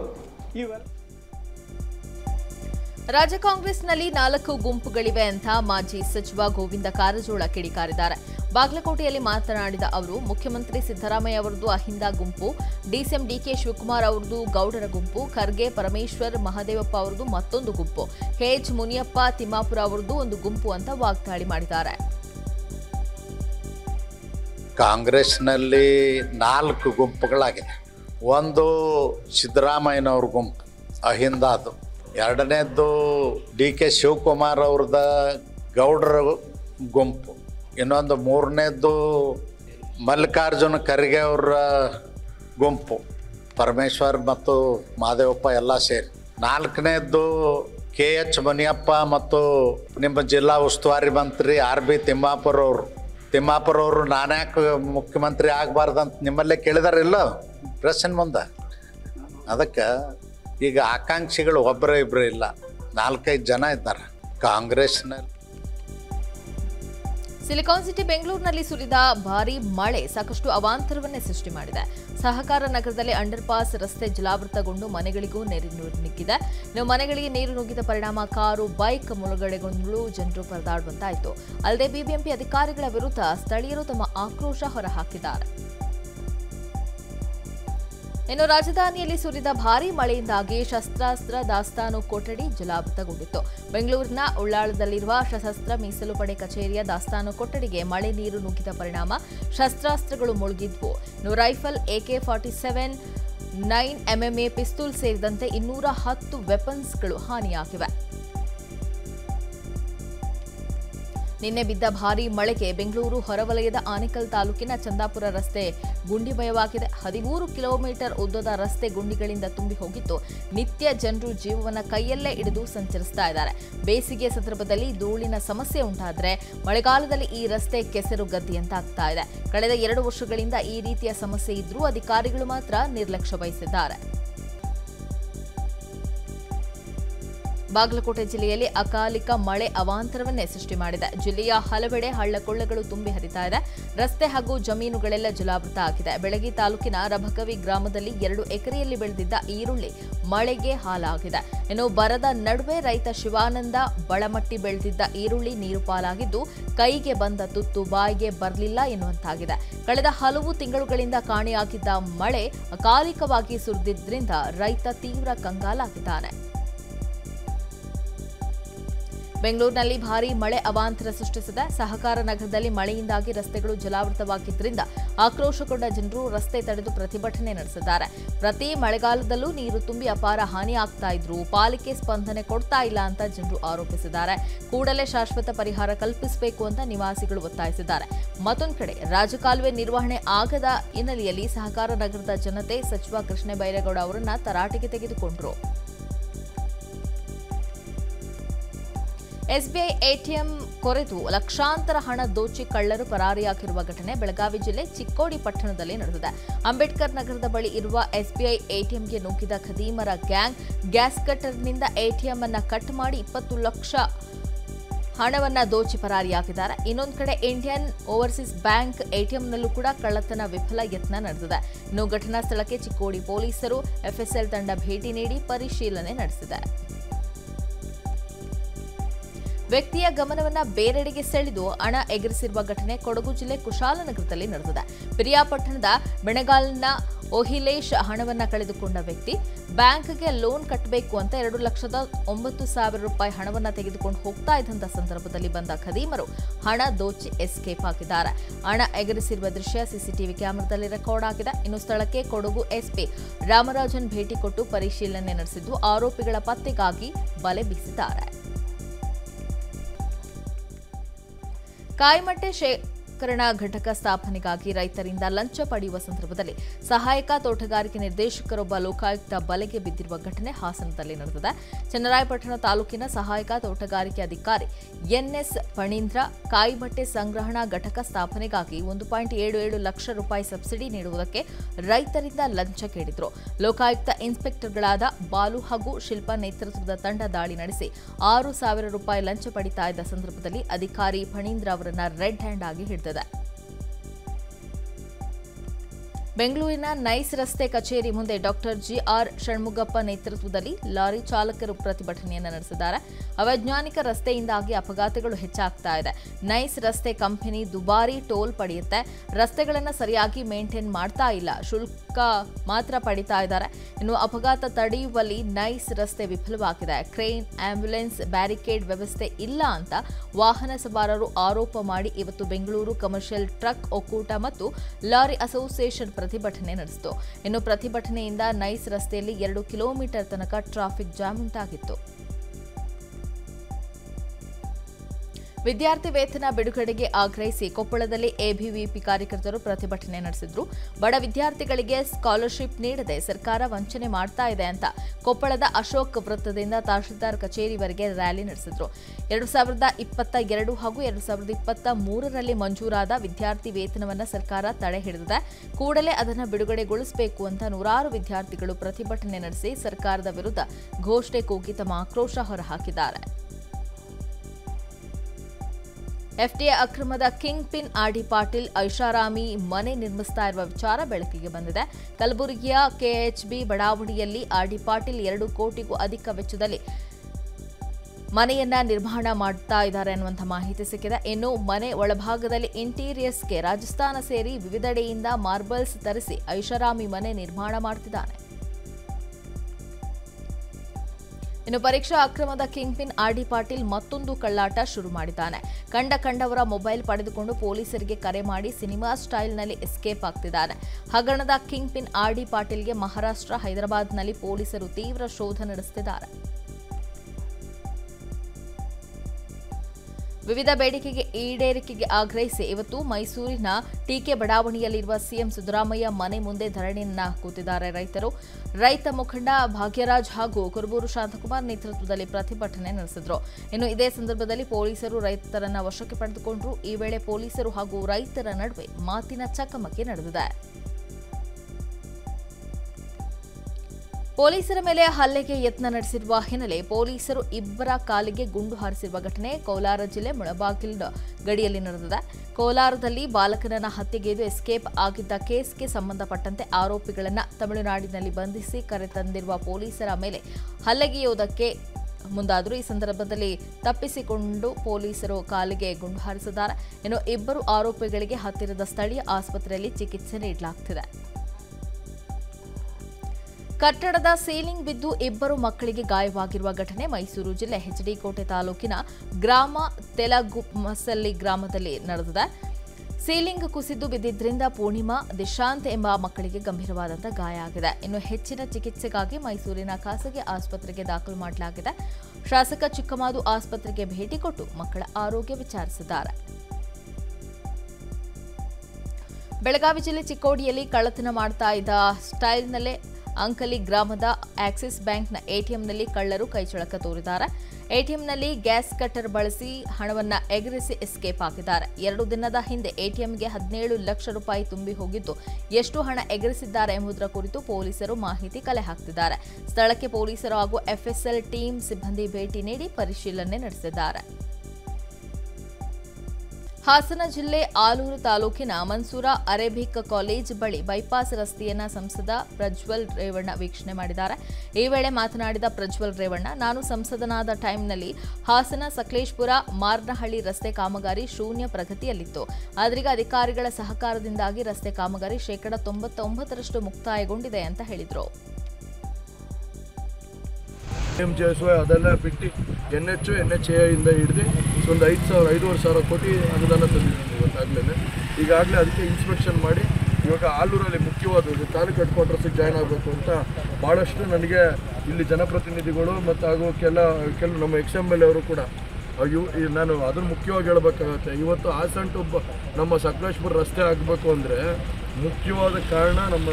ರಾಜ್ಯ ಕಾಂಗ್ರೆಸ್ನಲ್ಲಿ ನಾಲ್ಕು ಗುಂಪುಗಳಿವೆ ಅಂತ ಮಾಜಿ ಸಚಿವ ಗೋವಿಂದ ಕಾರಜೋಳ ಕಿಡಿಕಾರಿದ್ದಾರೆ. ಬಾಗಲಕೋಟೆಯಲ್ಲಿ ಮಾತನಾಡಿದ ಅವರು, ಮುಖ್ಯಮಂತ್ರಿ ಸಿದ್ದರಾಮಯ್ಯ ಅವರದ್ದು ಅಹಿಂದ ಗುಂಪು ಡಿಸಿಎಂ ಡಿಕೆ ಶಿವಕುಮಾರ್ ಅವರದ್ದು ಗೌಡರ ಗುಂಪು, ಖರ್ಗೆ, ಪರಮೇಶ್ವರ್, ಮಹದೇವಪ್ಪ ಅವರದ್ದು ಮತ್ತೊಂದು ಗುಂಪು, ಹೆಚ್ ಮುನಿಯಪ್ಪ, ತಿಮ್ಮಾಪುರ ಅವರದ್ದು ಒಂದು ಗುಂಪು ಅಂತ ವಾಗ್ದಾಳಿ ಮಾಡಿದ್ದಾರೆ. ಕಾಂಗ್ರೆಸ್ನಲ್ಲಿ ನಾಲ್ಕು ಗುಂಪುಗಳಾಗಿದೆ ಒಂದು ಸಿದ್ದರಾಮಯ್ಯನವ್ರ ಗುಂಪು ಅಹಿಂದಾದು ಎರಡನೇದ್ದು ಡಿ ಕೆ ಶಿವಕುಮಾರ್ ಅವ್ರದ ಗೌಡ್ರ ಗುಂಪು. ಇನ್ನೊಂದು ಮೂರನೇದ್ದು ಮಲ್ಲಿಕಾರ್ಜುನ ಖರ್ಗೆ ಅವರ ಗುಂಪು. ಪರಮೇಶ್ವರ್ ಮತ್ತು ಮಾದೇವಪ್ಪ ಎಲ್ಲ ಸೇರಿ. ನಾಲ್ಕನೇದ್ದು ಕೆ ಎಚ್ ಮುನಿಯಪ್ಪ ಮತ್ತು ನಿಮ್ಮ ಜಿಲ್ಲಾ ಉಸ್ತುವಾರಿ ಮಂತ್ರಿ ಆರ್ ಬಿ ತಿಮ್ಮಾಪುರ ಅವರು. ತಿಮ್ಮಾಪುರ ಅವರು ನಾನ್ಯಾಕೆ ಮುಖ್ಯಮಂತ್ರಿ ಆಗಬಾರ್ದಂತ ನಿಮ್ಮಲ್ಲೇ ಕೇಳಿದಾರಿಲ್ಲ ಪ್ರೆಸ್ಸಿನ ಮುಂದೆ. ಅದಕ್ಕೆ ಈಗ ಆಕಾಂಕ್ಷಿಗಳು ಒಬ್ಬರೇ ಇಬ್ಬರು ಇಲ್ಲ. ನಾಲ್ಕೈದು ಜನ ಇದ್ದಾರೆ. ಕಾಂಗ್ರೆಸ್ನಲ್ಲಿ. ಸಿಲಿಕಾನ್ ಸಿಟಿ ಬೆಂಗಳೂರಿನಲ್ಲಿ ಸುರಿದ ಭಾರೀ ಮಳೆ ಸಾಕಷ್ಟು ಅವಾಂತರವನ್ನೇ ಸೃಷ್ಟಿ ಮಾಡಿದೆ. ಸಹಕಾರ ನಗರದಲ್ಲಿ ಅಂಡರ್ ಪಾಸ್ ರಸ್ತೆ ಜಲಾವೃತಗೊಂಡು ಮನೆಗಳಿಗೂ ನೀರು ನುಗ್ಗಿದೆ. ಇನ್ನು ಮನೆಗಳಿಗೆ ನೀರು ನುಗ್ಗಿದ ಪರಿಣಾಮ ಕಾರು, ಬೈಕ್ ಮುಳುಗಡೆಗೊಂಡು ಜನರು ಪರದಾಡುವಂತಾಯಿತು. ಅಲ್ಲದೆ ಬಿಬಿಎಂಪಿ ಅಧಿಕಾರಿಗಳ ವಿರುದ್ಧ ಸ್ಥಳೀಯರು ತಮ್ಮ ಆಕ್ರೋಶ ಹೊರಹಾಕಿದ್ದಾರೆ. ಇನ್ನು ರಾಜಧಾನಿಯಲ್ಲಿ ಸುರಿದ ಭಾರೀ ಮಳೆಯಿಂದಾಗಿ ಶಸ್ತ್ರಾಸ್ತ್ರ ದಾಸ್ತಾನು ಕೊಠಡಿ ಜಲಾವೃತಗೊಂಡಿತ್ತು. ಬೆಂಗಳೂರಿನ ಉಳ್ಳಾಳದಲ್ಲಿರುವ ಸಶಸ್ತ್ರ ಮೀಸಲು ಪಡೆ ಕಚೇರಿಯ ದಾಸ್ತಾನು ಕೊಠಡಿಗೆ ಮಳೆ ನೀರು ನುಗ್ಗಿದ ಪರಿಣಾಮ ಶಸ್ತ್ರಾಸ್ತ್ರಗಳು ಮುಳುಗಿದ್ವು. ಇನ್ನು rifle AK forty seven, nine MMA ಪಿಸ್ತೂಲ್ ಸೇರಿದಂತೆ ಇನ್ನೂರ ಹತ್ತು ವೆಪನ್ಸ್ಗಳು ಹಾನಿಯಾಗಿವೆ. ನಿನ್ನೆ ಬಿದ್ದ ಭಾರೀ ಮಳೆಗೆ ಬೆಂಗಳೂರು ಹೊರವಲಯದ ಆನೇಕಲ್ ತಾಲೂಕಿನ ಚಂದಾಪುರ ರಸ್ತೆ ಗುಂಡಿಮಯವಾಗಿದೆ. ಹದಿಮೂರು ಕಿಲೋಮೀಟರ್ ಉದ್ದದ ರಸ್ತೆ ಗುಂಡಿಗಳಿಂದ ತುಂಬಿ ಹೋಗಿದ್ದು ನಿತ್ಯ ಜನರು ಜೀವವನ್ನ ಕೈಯಲ್ಲೇ ಹಿಡಿದು ಸಂಚರಿಸ್ತಾ ಇದ್ದಾರೆ. ಬೇಸಿಗೆ ಸಂದರ್ಭದಲ್ಲಿ ಧೂಳಿನ ಸಮಸ್ಯೆ ಉಂಟಾದರೆ ಮಳೆಗಾಲದಲ್ಲಿ ಈ ರಸ್ತೆ ಕೆಸರು ಗದ್ದಿಯಂತಾಗ್ತಾ ಇದೆ. ಕಳೆದ ಎರಡು ವರ್ಷಗಳಿಂದ ಈ ರೀತಿಯ ಸಮಸ್ಯೆ ಇದ್ರೂ ಅಧಿಕಾರಿಗಳು ಮಾತ್ರ ನಿರ್ಲಕ್ಷ್ಯ ವಹಿಸಿದ್ದಾರೆ. ಬಾಗಲಕೋಟೆ ಜಿಲ್ಲೆಯಲ್ಲಿ ಅಕಾಲಿಕ ಮಳೆ ಅವಾಂತರವನ್ನೇ ಸೃಷ್ಟಿ ಮಾಡಿದೆ. ಜಿಲ್ಲೆಯ ಹಲವೆಡೆ ಹಳ್ಳಕೊಳ್ಳಗಳು ತುಂಬಿ ಹರಿತಾ ಇದೆ. ರಸ್ತೆ ಹಾಗೂ ಜಮೀನುಗಳೆಲ್ಲ ಜಲಾವೃತ ಆಗಿದೆ. ಬೆಳಗಿ ತಾಲೂಕಿನ ರಭಕವಿ ಗ್ರಾಮದಲ್ಲಿ ಎರಡು ಎಕರೆಯಲ್ಲಿ ಬೆಳೆದಿದ್ದ ಈರುಳ್ಳಿ ಮಳೆಗೆ ಹಾಲಾಗಿದೆ. ಇನ್ನು ಬರದ ನಡುವೆ ರೈತ ಶಿವಾನಂದ ಬಳಮಟ್ಟಿ ಬೆಳೆದಿದ್ದ ಈರುಳ್ಳಿ ನೀರು ಪಾಲಾಗಿದ್ದು, ಕೈಗೆ ಬಂದ ತುತ್ತು ಬಾಯಿಗೆ ಬರಲಿಲ್ಲ ಎನ್ನುವಂತಾಗಿದೆ. ಕಳೆದ ಹಲವು ತಿಂಗಳುಗಳಿಂದ ಕಾಣೆಯಾಗಿದ್ದ ಮಳೆ ಅಕಾಲಿಕವಾಗಿ ಸುರಿದಿದ್ದರಿಂದ ರೈತ ತೀವ್ರ ಕಂಗಾಲಾಗಿದ್ದಾನೆ. ಬೆಂಗಳೂರಿನಲ್ಲಿ ಭಾರೀ ಮಳೆ ಅವಾಂತರ ಸೃಷ್ಟಿಸಿದೆ. ಸಹಕಾರ ನಗರದಲ್ಲಿ ಮಳೆಯಿಂದಾಗಿ ರಸ್ತೆಗಳು ಜಲಾವೃತವಾಗಿದ್ದರಿಂದ ಆಕ್ರೋಶಗೊಂಡ ಜನರು ರಸ್ತೆ ತಡೆದು ಪ್ರತಿಭಟನೆ ನಡೆಸಿದ್ದಾರೆ. ಪ್ರತಿ ಮಳೆಗಾಲದಲ್ಲೂ ನೀರು ತುಂಬಿ ಅಪಾರ ಹಾನಿ ಆಗ್ತಾ ಇದ್ರು ಪಾಲಿಕೆ ಸ್ಪಂದನೆ ಕೊಡ್ತಾ ಇಲ್ಲ ಅಂತ ಜನರು ಆರೋಪಿಸಿದ್ದಾರೆ. ಕೂಡಲೇ ಶಾಶ್ವತ ಪರಿಹಾರ ಕಲ್ಪಿಸಬೇಕು ಅಂತ ನಿವಾಸಿಗಳು ಒತ್ತಾಯಿಸಿದ್ದಾರೆ. ಮತ್ತೊಂದು ಕಡೆ, ರಾಜಕಾಲುವೆ ನಿರ್ವಹಣೆ ಆಗದ ಹಿನ್ನೆಲೆಯಲ್ಲಿ ಸಹಕಾರ ನಗರದ ಜನತೆ ಸಚಿವ ಕೃಷ್ಣ ಬೈರೇಗೌಡ ಅವರನ್ನ ತರಾಟೆಗೆ ತೆಗೆದುಕೊಂಡರು. ಎಸ್ಬಿಐ ಎಟಿಎಂ ಕೊರೆದು ಲಕ್ಷಾಂತರ ಹಣ ದೋಚಿ ಕಳ್ಳರು ಪರಾರಿಯಾಗಿರುವ ಘಟನೆ ಬೆಳಗಾವಿ ಜಿಲ್ಲೆ ಚಿಕ್ಕೋಡಿ ಪಟ್ಟಣದಲ್ಲಿ ನಡೆದಿದೆ. ಅಂಬೇಡ್ಕರ್ ನಗರದ ಬಳಿ ಇರುವ ಎಸ್ಬಿಐ ಎಟಿಎಂಗೆ ನುಗ್ಗಿದ ಖದೀಮರ ಗ್ಯಾಂಗ್ ಗ್ಯಾಸ್ ಕಟ್ಟರ್ನಿಂದ ಎಟಿಎಂ ಅನ್ನು ಕಟ್ ಮಾಡಿ ಇಪ್ಪತ್ತು ಲಕ್ಷ ಹಣವನ್ನು ದೋಚಿ ಪರಾರಿಯಾಗಿದ್ದಾರೆ. ಇನ್ನೊಂದು ಕಡೆ ಇಂಡಿಯನ್ ಓವರ್ಸೀಸ್ ಬ್ಯಾಂಕ್ ಎಟಿಎಂನಲ್ಲೂ ಕೂಡ ಕಳ್ಳತನ ವಿಫಲ ಯತ್ನ ನಡೆದಿದೆ. ಇನ್ನು ಘಟನಾ ಸ್ಥಳಕ್ಕೆ ಚಿಕ್ಕೋಡಿ ಪೊಲೀಸರು ಎಫ್ಎಸ್ಎಲ್ ತಂಡ ಭೇಟಿ ನೀಡಿ ಪರಿಶೀಲನೆ ನಡೆಸಿದೆ. ವ್ಯಕ್ತಿಯ ಗಮನವನ್ನ ಬೇರೆಡೆಗೆ ಸೆಳೆದು ಹಣ ಎಗರಿಸಿರುವ ಘಟನೆ ಕೊಡಗು ಜಿಲ್ಲೆ ಕುಶಾಲನಗರದಲ್ಲಿ ನಡೆದಿದೆ. ಪಿರಿಯಾಪಟ್ಟಣದ ಬೆಣಗಾಲ್ನ ಓಹಿಲೇಶ್ ಹಣವನ್ನ ಕಳೆದುಕೊಂಡ ವ್ಯಕ್ತಿ, ಬ್ಯಾಂಕ್ಗೆ ಲೋನ್ ಕಟ್ಟಬೇಕು ಅಂತ ಎರಡು ಲಕ್ಷದ ಒಂಬತ್ತು ಸಾವಿರ ರೂಪಾಯಿ ಹಣವನ್ನ ತೆಗೆದುಕೊಂಡು ಹೋಗ್ತಾ ಇದ್ದಂತ ಸಂದರ್ಭದಲ್ಲಿ ಬಂದ ಖದೀಮರು ಹಣ ದೋಚಿ ಎಸ್ಕೇಪ್ ಹಾಕಿದ್ದಾರೆ. ಹಣ ಎಗರಿಸಿರುವ ದೃಶ್ಯ ಸಿಸಿಟಿವಿ ಕ್ಯಾಮೆರಾದಲ್ಲಿ ರೆಕಾರ್ಡ್ ಆಗಿದೆ. ಇನ್ನು ಸ್ಥಳಕ್ಕೆ ಕೊಡಗು ಎಸ್ಪಿ ರಾಮರಾಜನ್ ಭೇಟಿ ಕೊಟ್ಟು ಪರಿಶೀಲನೆ ನಡೆಸಿದ್ದು, ಆರೋಪಿಗಳ ಪತ್ತೆಗಾಗಿ ಬಲೆ ಬೀಸಿದ್ದಾರೆ. ಕಾಯಿಮಟ್ಟೆ ಶೇಖರಣಾ ಘಟಕ ಸ್ಥಾಪನೆಗಾಗಿ ರೈತರಿಂದ ಲಂಚ ಪಡೆಯುವ ಸಂದರ್ಭದಲ್ಲಿ ಸಹಾಯಕ ತೋಟಗಾರಿಕೆ ನಿರ್ದೇಶಕರೊಬ್ಬ ಲೋಕಾಯುಕ್ತ ಬಲೆಗೆ ಬಿದ್ದಿರುವ ಘಟನೆ ಹಾಸನದಲ್ಲಿ ನಡೆದಿದೆ. ಚನ್ನರಾಯಪಟ್ಟಣ ತಾಲೂಕಿನ ಸಹಾಯಕ ತೋಟಗಾರಿಕೆ ಅಧಿಕಾರಿ ಎನ್ಎಸ್ ಫಣೀಂದ್ರ ಕಾಯಿಮಟ್ಟೆ ಸಂಗ್ರಹಣಾ ಘಟಕ ಸ್ಥಾಪನೆಗಾಗಿ ಒಂದು ಪಾಯಿಂಟ್ ಏಳು ಏಳು ಲಕ್ಷ ರೂಪಾಯಿ ಸಬ್ಸಿಡಿ ನೀಡುವುದಕ್ಕೆ ರೈತರಿಂದ ಲಂಚ ಕೇಳಿದ್ರು. ಲೋಕಾಯುಕ್ತ ಇನ್ಸ್ಪೆಕ್ಟರ್ಗಳಾದ ಬಾಲು ಹಾಗೂ ಶಿಲ್ಪ ನೇತೃತ್ವದ ತಂಡ ದಾಳಿ ನಡೆಸಿ ಆರು ಸಾವಿರ ರೂಪಾಯಿ ಲಂಚ ಪಡಿತಾ ಇದ್ದ ಸಂದರ್ಭದಲ್ಲಿ ಅಧಿಕಾರಿ ಫಣೀಂದ್ರ ಅವರನ್ನ ರೆಡ್ ಹ್ಯಾಂಡ್ ಆಗಿ ಹಿಡಿದಿದೆ ಬೆಂಗಳೂರಿನ ನೈಸ್ ರಸ್ತೆ ಕಚೇರಿ ಮುಂದೆ ಡಾಕ್ಟರ್ ಜಿಆರ್ ಷಣ್ಮುಗಪ್ಪ ನೇತೃತ್ವದಲ್ಲಿ ಲಾರಿ ಚಾಲಕರು ಪ್ರತಿಭಟನೆಯನ್ನು ನಡೆಸಿದ್ದಾರೆ. ಅವೈಜ್ಞಾನಿಕ ರಸ್ತೆಯಿಂದಾಗಿ ಅಪಘಾತಗಳು ಹೆಚ್ಚಾಗ್ತಾ ಇದೆ. ನೈಸ್ ರಸ್ತೆ ಕಂಪನಿ ದುಬಾರಿ ಟೋಲ್ ಪಡೆಯುತ್ತೆ. ರಸ್ತೆಗಳನ್ನು ಸರಿಯಾಗಿ ಮೇಂಟೈನ್ ಮಾಡ್ತಾ ಇಲ್ಲ. ಶುಲ್ಕ ಮಾತ್ರ ಪಡಿತಾ ಇದ್ದಾರೆ. ಇನ್ನು ಅಪಘಾತ ತಡೆಯುವಲ್ಲಿ ನೈಸ್ ರಸ್ತೆ ವಿಫಲವಾಗಿದೆ. ಕ್ರೇನ್ ಆಂಬ್ಯುಲೆನ್ಸ್ ಬ್ಯಾರಿಕೇಡ್ ವ್ಯವಸ್ಥೆ ಇಲ್ಲ ಅಂತ ವಾಹನ ಸವಾರರು ಆರೋಪ ಮಾಡಿ ಇವತ್ತು ಬೆಂಗಳೂರು ಕಮರ್ಷಿಯಲ್ ಟ್ರಕ್ ಒಕ್ಕೂಟ ಮತ್ತು ಲಾರಿ ಅಸೋಸಿಯೇಷನ್ ಪ್ರತಿಭಟನೆ ನಡೆಸಿತು. ಇನ್ನು ಪ್ರತಿಭಟನೆಯಿಂದ ನೈಸ್ ರಸ್ತೆಯಲ್ಲಿ ಎರಡು ಕಿಲೋಮೀಟರ್ ತನಕ ಟ್ರಾಫಿಕ್ ಜಾಮ್ ಉಂಟಾಗಿತ್ತು. ವಿದ್ಯಾರ್ಥಿ ವೇತನ ಬಿಡುಗಡೆಗೆ ಆಗ್ರಹಿಸಿ ಕೊಪ್ಪಳದಲ್ಲಿ ಎಬಿವಿಪಿ ಕಾರ್ಯಕರ್ತರು ಪ್ರತಿಭಟನೆ ನಡೆಸಿದ್ರು. ಬಡ ವಿದ್ಯಾರ್ಥಿಗಳಿಗೆ ಸ್ಕಾಲರ್ಶಿಪ್ ನೀಡದೆ ಸರ್ಕಾರ ವಂಚನೆ ಮಾಡ್ತಾ ಇದೆ ಅಂತ ಕೊಪ್ಪಳದ ಅಶೋಕ್ ವೃತ್ತದಿಂದ ತಹಶೀಲ್ದಾರ್ ಕಚೇರಿವರೆಗೆ ರ್ಯಾಲಿ ನಡೆಸಿದ್ರು. ಎರಡು ಸಾವಿರದ ಇಪ್ಪತ್ತ ಎರಡು ಹಾಗೂ ಎರಡು ಸಾವಿರದ ಇಪ್ಪತ್ತ ಮೂರರಲ್ಲಿ ಮಂಜೂರಾದ ವಿದ್ಯಾರ್ಥಿ ವೇತನವನ್ನು ಸರ್ಕಾರ ತಡೆ ಹಿಡಿದಿದೆ. ಕೂಡಲೇ ಅದನ್ನು ಬಿಡುಗಡೆಗೊಳಿಸಬೇಕು ಅಂತ ನೂರಾರು ವಿದ್ಯಾರ್ಥಿಗಳು ಪ್ರತಿಭಟನೆ ನಡೆಸಿ ಸರ್ಕಾರದ ವಿರುದ್ಧ ಘೋಷಣೆ ಕೂಗಿ ತಮ್ಮ ಆಕ್ರೋಶ ಹೊರಹಾಕಿದ್ದಾರೆ. ಎಫ್ಡಿಎ ಅಕ್ರಮದ ಕಿಂಗ್ ಪಿನ್ ಆರ್ಡಿ ಪಾಟೀಲ್, ಐಷಾರಾಮಿ ಮನೆ ನಿರ್ಮಿಸ್ತಾ ಇರುವ ವಿಚಾರ ಬೆಳಕಿಗೆ ಬಂದಿದೆ. ಕಲಬುರಗಿಯ ಕೆಎಚ್ಬಿ ಬಡಾವಣೆಯಲ್ಲಿ ಆರ್ಡಿ ಪಾಟೀಲ್ ಎರಡು ಕೋಟಿಗೂ ಅಧಿಕ ವೆಚ್ಚದಲ್ಲಿ ಮನೆಯನ್ನ ನಿರ್ಮಾಣ ಮಾಡ್ತಾ ಇದ್ದಾರೆ ಅನ್ನುವಂಥ ಮಾಹಿತಿ ಸಿಕ್ಕಿದೆ. ಇನ್ನು ಮನೆ ಒಳಭಾಗದಲ್ಲಿ ಇಂಟೀರಿಯರ್ಸ್ಗೆ ರಾಜಸ್ಥಾನ ಸೇರಿ ವಿವಿಧೆಡೆಯಿಂದ ಮಾರ್ಬಲ್ಸ್ ತರಿಸಿ ಐಷಾರಾಮಿ ಮನೆ ನಿರ್ಮಾಣ ಮಾಡ್ತಿದ್ದಾನೆ. ಇನ್ನು ಪರೀಕ್ಷಾ ಅಕ್ರಮದ ಕಿಂಗ್ ಪಿನ್ ಆರ್ಡಿ ಪಾಟೀಲ್ ಮತ್ತೊಂದು ಕಳ್ಳಾಟ ಶುರು ಮಾಡಿದ್ದಾನೆ. ಕಂಡ ಕಂಡವರ ಮೊಬೈಲ್ ಪಡೆದುಕೊಂಡು ಪೊಲೀಸರಿಗೆ ಕರೆ ಮಾಡಿ ಸಿನಿಮಾ ಸ್ಟೈಲ್ನಲ್ಲಿ ಎಸ್ಕೇಪ್ ಆಗ್ತಿದ್ದಾನೆ. ಹಗರಣದ ಕಿಂಗ್ ಪಿನ್ ಆರ್ಡಿ ಪಾಟೀಲ್ಗೆ ಮಹಾರಾಷ್ಟ್ರ, ಹೈದರಾಬಾದ್ನಲ್ಲಿ ಪೊಲೀಸರು ತೀವ್ರ ಶೋಧ ನಡೆಸುತ್ತಿದ್ದಾರೆ. ವಿವಿಧ ಬೇಡಿಕೆಗೆ ಈಡೇರಿಕೆಗೆ ಆಗ್ರಹಿಸಿ ಇವತ್ತು ಮೈಸೂರಿನ ಟಿಕೆ ಬಡಾವಣೆಯಲ್ಲಿರುವ ಸಿಎಂ ಸಿದ್ದರಾಮಯ್ಯ ಮನೆ ಮುಂದೆ ಧರಣಿಯನ್ನ ಕೂತಿದ್ದಾರೆ ರೈತರು. ರೈತ ಮುಖಂಡ ಭಾಗ್ಯರಾಜ್ ಹಾಗೂ ಕುರುಬೂರು ಶಾಂತಕುಮಾರ್ ನೇತೃತ್ವದಲ್ಲಿ ಪ್ರತಿಭಟನೆ ನಡೆಸಿದ್ರು. ಇನ್ನು ಇದೇ ಸಂದರ್ಭದಲ್ಲಿ ಪೊಲೀಸರು ರೈತರನ್ನ ವಶಕ್ಕೆ ಪಡೆದುಕೊಂಡರು. ಈ ವೇಳೆ ಪೊಲೀಸರು ಹಾಗೂ ರೈತರ ನಡುವೆ ಮಾತಿನ ಚಕಮಕಿ ನಡೆದಿದೆ. ಪೊಲೀಸರ ಮೇಲೆ ಹಲ್ಲೆಗೆ ಯತ್ನ ನಡೆಸಿರುವ ಹಿನ್ನೆಲೆ ಪೊಲೀಸರು ಇಬ್ಬರ ಕಾಲಿಗೆ ಗುಂಡು ಹಾರಿಸಿರುವ ಘಟನೆ ಕೋಲಾರ ಜಿಲ್ಲೆ ಮುಳಬಾಗಿಲ್ ಗಡಿಯಲ್ಲಿ ನಡೆದಿದೆ. ಕೋಲಾರದಲ್ಲಿ ಬಾಲಕನನ್ನ ಹತ್ಯೆಗೈದು ಎಸ್ಕೇಪ್ ಆಗಿದ್ದ ಕೇಸ್ಗೆ ಸಂಬಂಧಪಟ್ಟಂತೆ ಆರೋಪಿಗಳನ್ನು ತಮಿಳುನಾಡಿನಲ್ಲಿ ಬಂಧಿಸಿ ಕರೆತಂದಿರುವ ಪೊಲೀಸರ ಮೇಲೆ ಹಲ್ಲೆಗೆಯುವುದಕ್ಕೆ ಮುಂದಾದರೂ ಈ ಸಂದರ್ಭದಲ್ಲಿ ತಪ್ಪಿಸಿಕೊಂಡು ಪೊಲೀಸರು ಕಾಲಿಗೆ ಗುಂಡು ಹಾರಿಸಿದ್ದಾರೆ. ಇನ್ನು ಇಬ್ಬರು ಆರೋಪಿಗಳಿಗೆ ಹತ್ತಿರದ ಸ್ಥಳೀಯ ಆಸ್ಪತ್ರೆಯಲ್ಲಿ ಚಿಕಿತ್ಸೆ ನೀಡಲಾಗುತ್ತಿದೆ ಕಟ್ಟಡದ ಸೀಲಿಂಗ್ ಬಿದ್ದು ಇಬ್ಬರು ಮಕ್ಕಳಿಗೆ ಗಾಯವಾಗಿರುವ ಘಟನೆ ಮೈಸೂರು ಜಿಲ್ಲೆ ಹೆಚ್ಡಿಕೋಟೆ ತಾಲೂಕಿನ ಗ್ರಾಮ ತೆಲಗುಮಸಲ್ಲಿ ಗ್ರಾಮದಲ್ಲಿ ನಡೆದಿದೆ. ಸೀಲಿಂಗ್ ಕುಸಿದು ಬಿದ್ದಿದ್ದರಿಂದ ಪೂರ್ಣಿಮಾ, ದಿಶಾಂತ್ ಎಂಬ ಮಕ್ಕಳಿಗೆ ಗಂಭೀರವಾದಂಥ ಗಾಯ ಆಗಿದೆ. ಇನ್ನು ಹೆಚ್ಚಿನ ಚಿಕಿತ್ಸೆಗಾಗಿ ಮೈಸೂರಿನ ಖಾಸಗಿ ಆಸ್ಪತ್ರೆಗೆ ದಾಖಲು ಮಾಡಲಾಗಿದೆ. ಶಾಸಕ ಚಿಕ್ಕಮಾದು ಆಸ್ಪತ್ರೆಗೆ ಭೇಟಿ ಕೊಟ್ಟು ಮಕ್ಕಳ ಆರೋಗ್ಯ ವಿಚಾರಿಸಿದ್ದಾರೆ. ಬೆಳಗಾವಿ ಜಿಲ್ಲೆ ಚಿಕ್ಕೋಡಿಯಲ್ಲಿ ಕಳ್ಳತನ ಮಾಡ್ತಾ ಇದ್ದ ಸ್ಟೈಲ್ನಲ್ಲೇ ಅಂಕಲಿ ಗ್ರಾಮದ ಆಕ್ಸಿಸ್ ಬ್ಯಾಂಕ್ನ ಎಟಿಎಂನಲ್ಲಿ ಕಳ್ಳರು ಕೈಚಳಕ ತೋರಿದ್ದಾರೆ. ಎಟಿಎಂನಲ್ಲಿ ಗ್ಯಾಸ್ ಕಟ್ಟರ್ ಬಳಸಿ ಹಣವನ್ನ ಎಗರಿಸಿ ಎಸ್ಕೇಪ್ ಹಾಕಿದ್ದಾರೆ. ಎರಡು ದಿನದ ಹಿಂದೆ ಎಟಿಎಂಗೆ ಹದಿನೇಳು ಲಕ್ಷ ರೂಪಾಯಿ ತುಂಬಿ ಹೋಗಿದ್ದು, ಎಷ್ಟು ಹಣ ಎಗರಿಸಿದ್ದಾರೆ ಎಂಬುದರ ಕುರಿತು ಪೊಲೀಸರು ಮಾಹಿತಿ ಕಲೆ ಹಾಕ್ತಿದ್ದಾರೆ. ಸ್ಥಳಕ್ಕೆ ಪೊಲೀಸರು ಹಾಗೂ ಎಫ್ಎಸ್ಎಲ್ ಟೀಮ್ ಸಿಬ್ಬಂದಿ ಭೇಟಿ ನೀಡಿ ಪರಿಶೀಲನೆ ನಡೆಸಿದ್ದಾರೆ. ಹಾಸನ ಜಿಲ್ಲೆ ಆಲೂರು ತಾಲೂಕಿನ ಮನ್ಸೂರ ಅರೇಬಿಕ್ ಕಾಲೇಜ್ ಬಳಿ ಬೈಪಾಸ್ ರಸ್ತೆಯನ್ನ ಸಂಸದ ಪ್ರಜ್ವಲ್ ರೇವಣ್ಣ ವೀಕ್ಷಣೆ ಮಾಡಿದ್ದಾರೆ. ಈ ವೇಳೆ ಮಾತನಾಡಿದ ಪ್ರಜ್ವಲ್ ರೇವಣ್ಣ, ನಾನು ಸಂಸದನಾದ ಟೈಮ್ನಲ್ಲಿ ಹಾಸನ ಸಕಲೇಶ್ಪುರ ಮಾರ್ನಹಳ್ಳಿ ರಸ್ತೆ ಕಾಮಗಾರಿ ಶೂನ್ಯ ಪ್ರಗತಿಯಲ್ಲಿತ್ತು. ಆದ್ರೀಗ ಅಧಿಕಾರಿಗಳ ಸಹಕಾರದಿಂದಾಗಿ ರಸ್ತೆ ಕಾಮಗಾರಿ ಶೇಕಡಾ ತೊಂಬತ್ತೊಂಬತ್ತರಷ್ಟು ಮುಕ್ತಾಯಗೊಂಡಿದೆ, ಅಂತ ಹೇಳಿದರು. ಎಂ ಜಿ ಎಸ್ ವೈ ಅದೆಲ್ಲ ಬಿಟ್ಟು ಎನ್ ಎಚ್ ಎನ್ ಎಚ್ ಇಂದ ಹಿಡಿದು ಒಂದು ಐದು ಸಾವಿರ, ಐದೂವರೆ ಸಾವಿರ ಕೋಟಿ ಅನುದಾನ ತಂದಿದ್ದೀನಿ ಇವತ್ತಾಗಲೇ ಈಗಾಗಲೇ ಅದಕ್ಕೆ ಇನ್ಸ್ಪೆಕ್ಷನ್ ಮಾಡಿ ಇವಾಗ ಆಲೂರಲ್ಲಿ ಮುಖ್ಯವಾದದ್ದು ತಾಲೂಕು ಹೆಡ್ ಕ್ವಾರ್ಟರ್ಸಿಗೆ ಜಾಯ್ನ್ ಆಗಬೇಕು ಅಂತ ಭಾಳಷ್ಟು ನನಗೆ ಇಲ್ಲಿ ಜನಪ್ರತಿನಿಧಿಗಳು ಮತ್ತು ಹಾಗೂ ಕೆಲ ಕೆಲವು ನಮ್ಮ ಎಕ್ಸ್ ಎಂ ಎಲ್ ಅವರು ಕೂಡ ಇವು ನಾನು ಅದನ್ನು ಮುಖ್ಯವಾಗಿ ಹೇಳಬೇಕಾಗತ್ತೆ. ಇವತ್ತು ಹಾಸನ್ ಟು ನಮ್ಮ ಸಕಲೇಶ್ಪುರ ರಸ್ತೆ ಆಗಬೇಕು ಅಂದರೆ ಮುಖ್ಯವಾದ ಕಾರಣ ನಮ್ಮ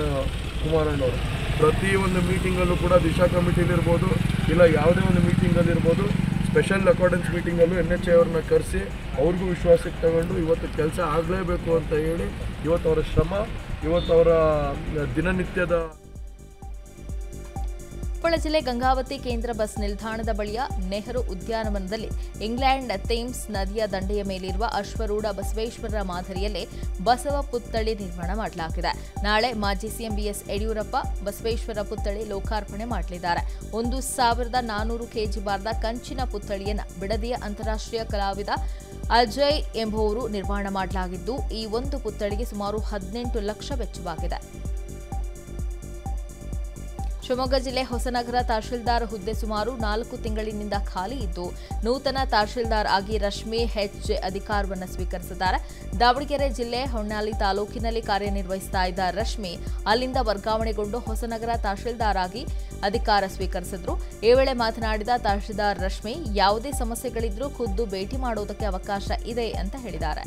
ಕುಮಾರಣ್ಣವರು. ಪ್ರತಿ ಒಂದು ಮೀಟಿಂಗಲ್ಲೂ ಕೂಡ ದಿಶಾ ಕಮಿಟಿಲಿರ್ಬೋದು ಇಲ್ಲ ಯಾವುದೇ ಒಂದು ಮೀಟಿಂಗಲ್ಲಿರ್ಬೋದು ಸ್ಪೆಷಲ್ ಅಕಾರ್ಡೆನ್ಸ್ ಮೀಟಿಂಗಲ್ಲೂ ಎನ್ ಎಚ್ ಅವ್ರನ್ನ ಕರೆಸಿ, ಅವ್ರಿಗೂ ವಿಶ್ವಾಸಕ್ಕೆ ತಗೊಂಡು ಇವತ್ತು ಕೆಲಸ ಆಗಲೇಬೇಕು ಅಂತ ಹೇಳಿ ಇವತ್ತು ಅವರ ಶ್ರಮ, ಇವತ್ತು ಅವರ ದಿನನಿತ್ಯದ ಕೊಪ್ಪಳ ಜಿಲ್ಲೆ ಗಂಗಾವತಿ ಕೇಂದ್ರ ಬಸ್ ನಿಲ್ದಾಣದ ಬಳಿಯ ನೆಹರು ಉದ್ಯಾನವನದಲ್ಲಿ ಇಂಗ್ಲೆಂಡ್ ಥೇಮ್ಸ್ ನದಿಯ ದಂಡೆಯ ಮೇಲಿರುವ ಅಶ್ವರೂಢ ಬಸವೇಶ್ವರರ ಮಾದರಿಯಲ್ಲೇ ಬಸವ ಪುತ್ಥಳಿ ನಿರ್ಮಾಣ ಮಾಡಲಾಗಿದೆ. ನಾಳೆ ಮಾಜಿ ಸಿಎಂ ಬಿಎಸ್ ಯಡಿಯೂರಪ್ಪ ಬಸವೇಶ್ವರ ಪುತ್ಥಳಿ ಲೋಕಾರ್ಪಣೆ ಮಾಡಲಿದ್ದಾರೆ. ಒಂದು ಸಾವಿರದ ನಾನೂರು ಕೆಜಿ ಬಾರದ ಕಂಚಿನ ಪುತ್ಥಳಿಯನ್ನು ಬಿಡದಿಯ ಅಂತಾರಾಷ್ಟ್ರೀಯ ಕಲಾವಿದ ಅಜಯ್ ಎಂಬುವರು ನಿರ್ಮಾಣ ಮಾಡಲಾಗಿದ್ದು, ಈ ಒಂದು ಪುತ್ಥಳಿಗೆ ಸುಮಾರು ಹದಿನೆಂಟು ಲಕ್ಷ ವೆಚ್ಚವಾಗಿದೆ. ಶಿವಮೊಗ್ಗ ಜಿಲ್ಲೆ ಹೊಸನಗರ ತಹಶೀಲ್ದಾರ್ ಹುದ್ದೆ ಸುಮಾರು ನಾಲ್ಕು ತಿಂಗಳಿನಿಂದ ಖಾಲಿ ಇದ್ದು, ನೂತನ ತಹಶೀಲ್ದಾರ್ ಆಗಿ ರಶ್ಮಿ ಹೆಚ್ ಅಧಿಕಾರವನ್ನು ಸ್ವೀಕರಿಸಿದ್ದಾರೆ. ದಾವಣಗೆರೆ ಜಿಲ್ಲೆ ಹೊನ್ನಾಳಿ ತಾಲೂಕಿನಲ್ಲಿ ಕಾರ್ಯನಿರ್ವಹಿಸ್ತಾ ಇದ್ದ ರಶ್ಮಿ ಅಲ್ಲಿಂದ ವರ್ಗಾವಣೆಗೊಂಡು ಹೊಸನಗರ ತಹಶೀಲ್ದಾರ್ ಆಗಿ ಅಧಿಕಾರ ಸ್ವೀಕರಿಸಿದ್ರು. ಈ ವೇಳೆ ಮಾತನಾಡಿದ ತಹಶೀಲ್ದಾರ್ ರಶ್ಮಿ, ಯಾವುದೇ ಸಮಸ್ಯೆಗಳಿದ್ರೂ ಖುದ್ದು ಭೇಟಿ ಮಾಡುವುದಕ್ಕೆ ಅವಕಾಶ ಇದೆ ಅಂತ ಹೇಳಿದ್ದಾರೆ.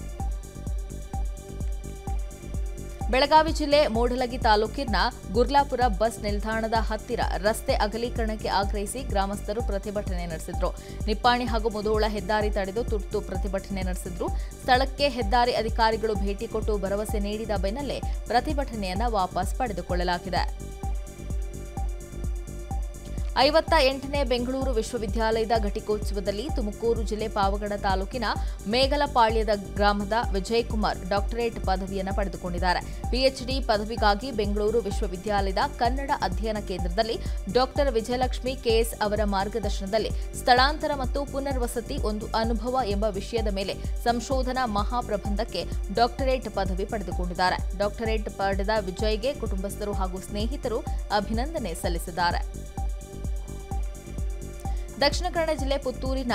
ಬೆಳಗಾವಿ ಜಿಲ್ಲೆ ಮೂಡಲಗಿ ತಾಲೂಕಿನ ಗುರ್ಲಾಪುರ ಬಸ್ ನಿಲ್ದಾಣದ ಹತ್ತಿರ ರಸ್ತೆ ಅಗಲೀಕರಣಕ್ಕೆ ಆಗ್ರಹಿಸಿ ಗ್ರಾಮಸ್ಥರು ಪ್ರತಿಭಟನೆ ನಡೆಸಿದ್ರು. ನಿಪ್ಪಾಣಿ ಹಾಗೂ ಮುಧೋಳ ಹೆದ್ದಾರಿ ತಡೆದು ತುರ್ತು ಪ್ರತಿಭಟನೆ ನಡೆಸಿದ್ರು. ಸ್ಥಳಕ್ಕೆ ಹೆದ್ದಾರಿ ಅಧಿಕಾರಿಗಳು ಭೇಟಿ ಕೊಟ್ಟು ಭರವಸೆ ನೀಡಿದ ಬೆನ್ನಲ್ಲೇ ಪ್ರತಿಭಟನೆಯನ್ನ ವಾಪಸ್ ಪಡೆದುಕೊಳ್ಳಲಾಗಿದೆ. ಐವತ್ತ ಎಂಟನೇ ಬೆಂಗಳೂರು ವಿಶ್ವವಿದ್ಯಾಲಯದ ಘಟಿಕೋತ್ಸವದಲ್ಲಿ ತುಮಕೂರು ಜಿಲ್ಲೆ ಪಾವಗಡ ತಾಲೂಕಿನ ಮೇಗಲಪಾಳ್ಯದ ಗ್ರಾಮದ ವಿಜಯಕುಮಾರ್ ಡಾಕ್ಟರೇಟ್ ಪದವಿಯನ್ನು ಪಡೆದುಕೊಂಡಿದ್ದಾರೆ. ಪಿಎಚ್ಡಿ ಪದವಿಗಾಗಿ ಬೆಂಗಳೂರು ವಿಶ್ವವಿದ್ಯಾಲಯದ ಕನ್ನಡ ಅಧ್ಯಯನ ಕೇಂದ್ರದಲ್ಲಿ ಡಾಕ್ಟರ್ ವಿಜಯಲಕ್ಷ್ಮಿ ಕೆಎಸ್ ಅವರ ಮಾರ್ಗದರ್ಶನದಲ್ಲಿ ಸ್ಥಳಾಂತರ ಮತ್ತು ಪುನರ್ವಸತಿ ಒಂದು ಅನುಭವ ಎಂಬ ವಿಷಯದ ಮೇಲೆ ಸಂಶೋಧನಾ ಮಹಾಪ್ರಬಂಧಕ್ಕೆ ಡಾಕ್ಟರೇಟ್ ಪದವಿ ಪಡೆದುಕೊಂಡಿದ್ದಾರೆ. ಡಾಕ್ಟರೇಟ್ ಪಡೆದ ವಿಜಯ್ಗೆ ಕುಟುಂಬಸ್ಥರು ಹಾಗೂ ಸ್ನೇಹಿತರು ಅಭಿನಂದನೆ ಸಲ್ಲಿಸಿದ್ದಾರೆ. ದಕ್ಷಿಣ ಕನ್ನಡ ಜಿಲ್ಲೆ ಪುತ್ತೂರಿನ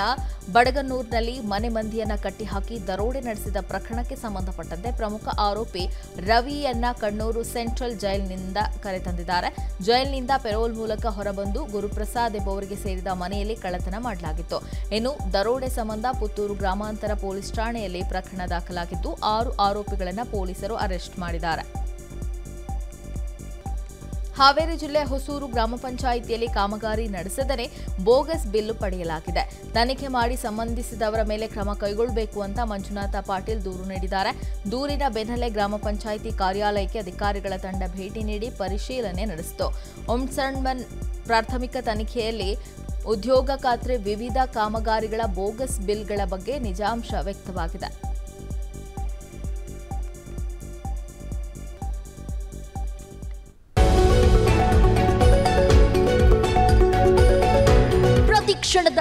ಬಡಗನ್ನೂರಿನಲ್ಲಿ ಮನೆ ಮಂದಿಯನ್ನ ಕಟ್ಟಿಹಾಕಿ ದರೋಡೆ ನಡೆಸಿದ ಪ್ರಕರಣಕ್ಕೆ ಸಂಬಂಧಪಟ್ಟಂತೆ ಪ್ರಮುಖ ಆರೋಪಿ ರವಿಯನ್ನ ಕಣ್ಣೂರು ಸೆಂಟ್ರಲ್ ಜೈಲಿನಿಂದ ಕರೆತಂದಿದ್ದಾರೆ. ಜೈಲಿನಿಂದ ಪೆರೋಲ್ ಮೂಲಕ ಹೊರಬಂದು ಗುರುಪ್ರಸಾದ್ ಎಂಬುವರಿಗೆ ಸೇರಿದ ಮನೆಯಲ್ಲಿ ಕಳ್ಳತನ ಮಾಡಲಾಗಿತ್ತು. ಇನ್ನು ದರೋಡೆ ಸಂಬಂಧ ಪುತ್ತೂರು ಗ್ರಾಮಾಂತರ ಪೊಲೀಸ್ ಠಾಣೆಯಲ್ಲಿ ಪ್ರಕರಣ ದಾಖಲಾಗಿದ್ದು, ಆರು ಆರೋಪಿಗಳನ್ನು ಪೊಲೀಸರು ಅರೆಸ್ಟ್ ಮಾಡಿದ್ದಾರೆ. ಹಾವೇರಿ ಜಿಲ್ಲೆ ಹೊಸೂರು ಗ್ರಾಮ ಪಂಚಾಯಿತಿಯಲ್ಲಿ ಕಾಮಗಾರಿ ನಡೆಸದರೆ ಬೋಗಸ್ ಬಿಲ್ಲು ಪಡೆಯಲಾಗಿದೆ. ತನಿಖೆ ಮಾಡಿ ಸಂಬಂಧಿಸಿದವರ ಮೇಲೆ ಕ್ರಮ ಕೈಗೊಳ್ಳಬೇಕು ಅಂತ ಮಂಜುನಾಥ ಪಾಟೀಲ್ ದೂರು ನೀಡಿದ್ದಾರೆ. ದೂರಿನ ಬೆನ್ನಲ್ಲೇ ಗ್ರಾಮ ಪಂಚಾಯಿತಿ ಕಾರ್ಯಾಲಯಕ್ಕೆ ಅಧಿಕಾರಿಗಳ ತಂಡ ಭೇಟಿ ನೀಡಿ ಪರಿಶೀಲನೆ ನಡೆಸಿತು. ಒಮ್ಸಣ್ಮನ್ ಪ್ರಾಥಮಿಕ ತನಿಖೆಯಲ್ಲಿ ಉದ್ಯೋಗ ಖಾತ್ರಿ ವಿವಿಧ ಕಾಮಗಾರಿಗಳ ಬೋಗಸ್ ಬಿಲ್ಗಳ ಬಗ್ಗೆ ನಿಜಾಂಶ ವ್ಯಕ್ತವಾಗಿದೆ.